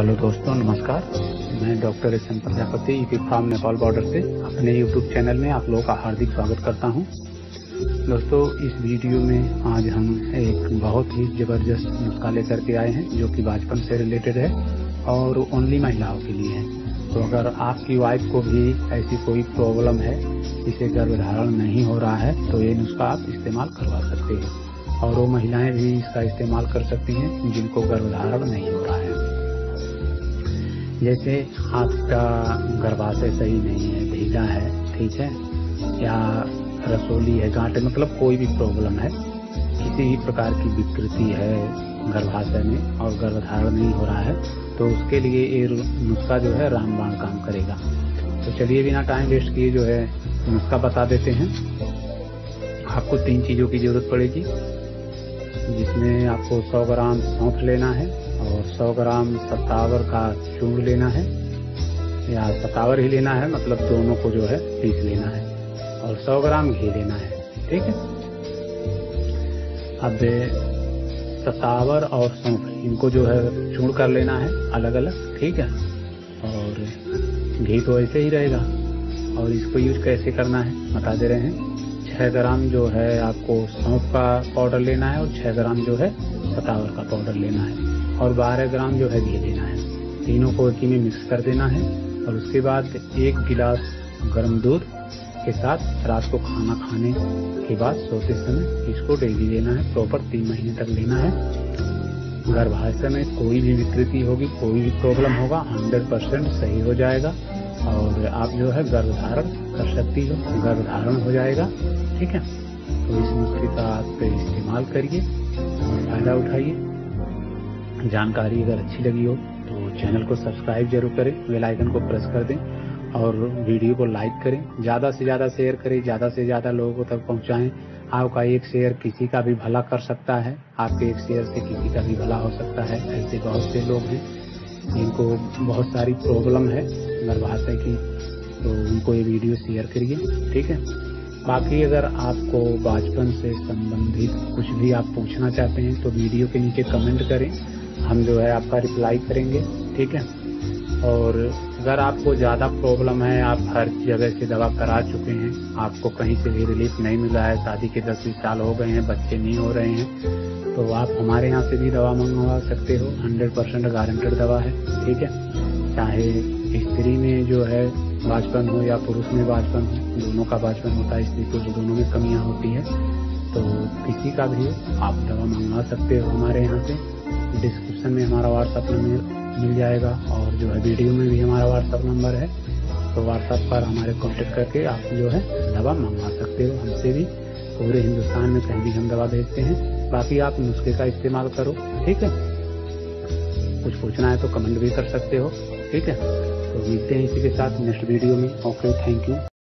Hello दोस्तों, नमस्कार। मैं doctor S M Prajapati, EP farm, Nepal border से अपने यूट्यूब चैनल में आप लोगों का हार्दिक स्वागत करता हूँ। दोस्तों, इस वीडियो में आज हम एक बहुत ही ज़बरदस्त नुस्खा लेकर के आए हैं, जो कि बचपन से रिलेटेड है और ओनली महिलाओं के लिए है। तो अगर आपकी वाइफ को भी ऐसी कोई प्रॉब्लम है जिसे गर्भधारण नहीं हो रहा है तो ये नुस्खा आप इस्तेमाल करवा सकते हैं। और वो महिलाएँ भी इसका इस्तेमाल कर सकती हैं, जिनको गर्भधारण नहीं हो रहा है। जैसे आपका गर्भाशय सही नहीं है ढीला है, ठीक है? या रसोली है, गांठे मतलब कोई भी प्रॉब्लम है, किसी भी प्रकार की विकृति है गर्भाशय में और गर्भधारण नहीं हो रहा है तो उसके लिए ये नुस्खा जो है रामबाण काम करेगा। तो चलिए बिना टाइम वेस्ट किए जो है नुस्खा बता देते हैं। आपको तीन चीज़ों की ज़रूरत पड़ेगी, जिसमें आपको 100 ग्राम सौंफ लेना है और 100 ग्राम सतावर का चूर्ण लेना है। या सतावर ही लेना है मतलब दोनों को जो है पीस लेना है। और 100 ग्राम घी लेना है, ठीक है? अब सतावर और सौंफ, इनको जो है चूर्ण कर लेना है अलग अलग ठीक है? और घी तो ऐसे ही रहेगा। और इसको यूज़ कैसे करना है बता दे रहे हैं। छह ग्राम जो है आपको सौंफ का पाउडर लेना है और छह ग्राम जो है सतावर का पाउडर लेना है और 12 ग्राम जो है घी लेना है। तीनों को एक में मिक्स कर देना है और उसके बाद एक गिलास गर्म दूध के साथ रात को खाना खाने के बाद सोते समय इसको डेली लेना है। प्रॉपर तीन महीने तक लेना है। गर्भाशय में कोई भी विकृति होगी, कोई भी प्रॉब्लम होगा 100 परसेंट सही हो जाएगा और आप जो है गर्भधारण कर सकती हो गर्भधारण हो जाएगा। ठीक है? तो इस नुस्खे का आप इस्तेमाल करिए। फ़ायदा उठाइए। जानकारी अगर अच्छी लगी हो तो चैनल को सब्सक्राइब ज़रूर करें, बेल आइकन को प्रेस कर दें, और वीडियो को लाइक करें। ज़्यादा से ज़्यादा शेयर करें, ज़्यादा से ज़्यादा लोगों तक पहुंचाएँ। आपका एक शेयर किसी का भी भला कर सकता है। आपके एक शेयर से किसी का भी भला हो सकता है। ऐसे बहुत से लोग हैं, जिनको बहुत सारी प्रॉब्लम है गर्भाशय की तो उनको ये वीडियो शेयर करिए, ठीक है? बाकी अगर आपको बचपन से संबंधित कुछ भी आप पूछना चाहते हैं तो वीडियो के नीचे कमेंट करें। हम जो है आपका रिप्लाई करेंगे, ठीक है? और अगर आपको ज़्यादा प्रॉब्लम है, आप हर जगह से दवा करा चुके हैं, आपको कहीं से भी रिलीफ नहीं मिला है, शादी के दस बीस साल हो गए हैं, बच्चे नहीं हो रहे हैं तो आप हमारे यहाँ से भी दवा मंगवा सकते हो। हंड्रेड परसेंट गारंटेड दवा है, ठीक है? चाहे स्त्री में जो है बाजपन हो या पुरुष में बाजपन हो, दोनों का बाजपन होता है स्त्री पुरुष दोनों में कमियाँ होती है। तो किसी का भी आप दवा मंगवा सकते हो हमारे यहाँ से। डिस्क्रिप्शन में हमारा व्हाट्सअप नंबर मिल जाएगा और जो है वीडियो में भी हमारा व्हाट्सअप नंबर है। तो व्हाट्सएप पर हमारे कॉन्टेक्ट करके आप जो है दवा मंगवा सकते हो। हमसे भी पूरे हिंदुस्तान में कहीं भी हम दवा भेजते हैं। बाकी आप नुस्खे का इस्तेमाल करो, ठीक है? कुछ पूछना है तो कमेंट भी कर सकते हो, ठीक है? तो मिलते हैं इसी के साथ नेक्स्ट वीडियो में। Okay thank you